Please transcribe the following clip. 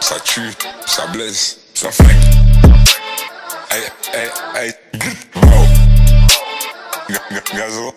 Ça tue, ça blesse, ça flingue. Hey, hey, hey, bro. Gazo.